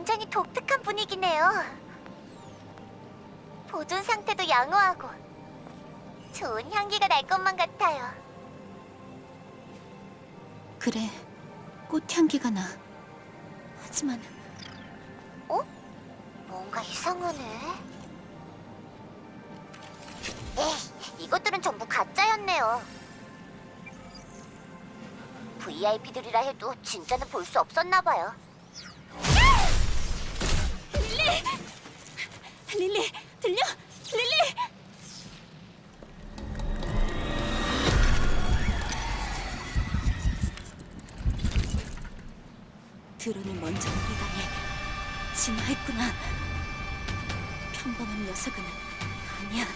굉장히 독특한 분위기네요. 보존 상태도 양호하고 좋은 향기가 날 것만 같아요. 그래, 꽃향기가 나. 하지만 어? 뭔가 이상하네. 에이, 이것들은 전부 가짜였네요. VIP들이라 해도 진짜는 볼 수 없었나 봐요. 릴리, 들려? 릴리! 드론을 먼저 우리다니 진화했구나. 평범한 녀석은 아니야.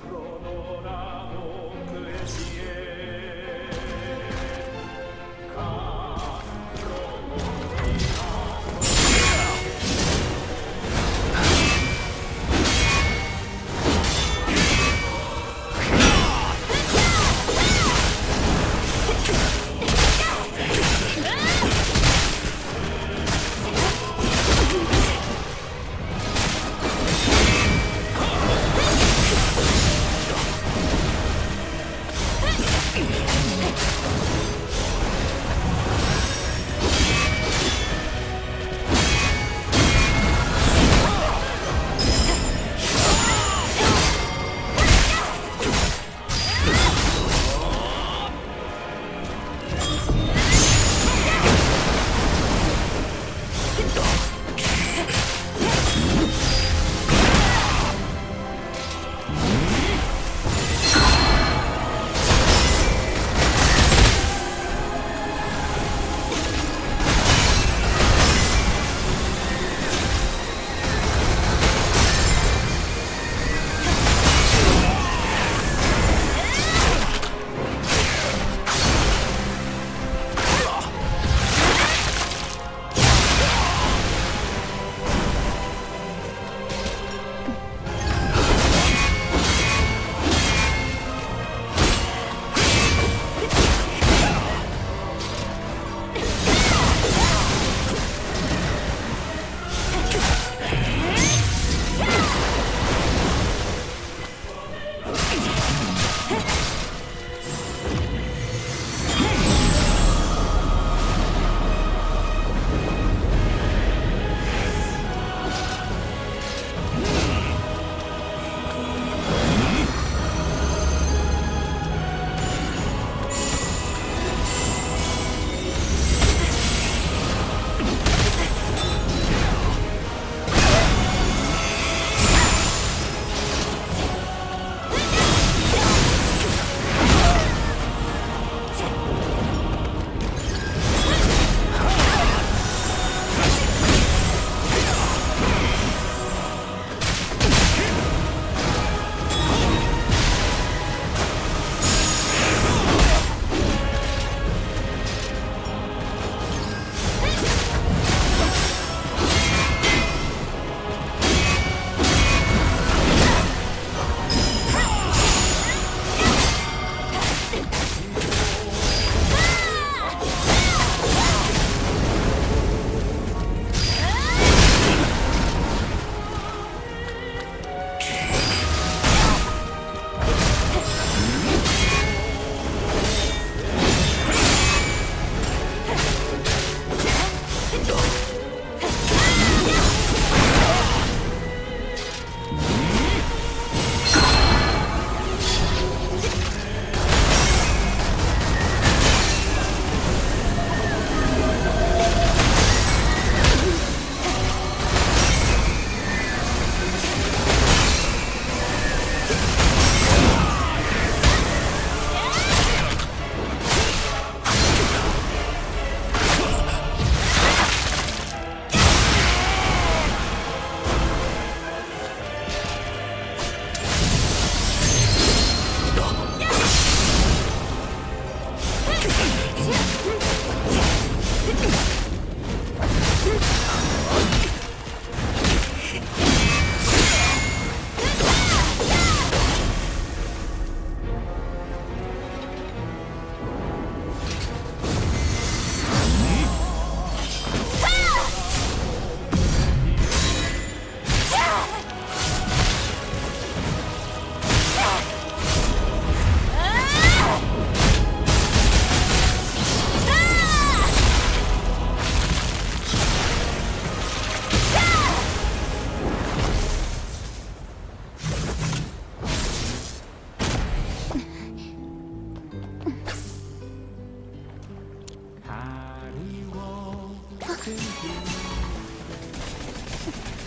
cronola Thank you.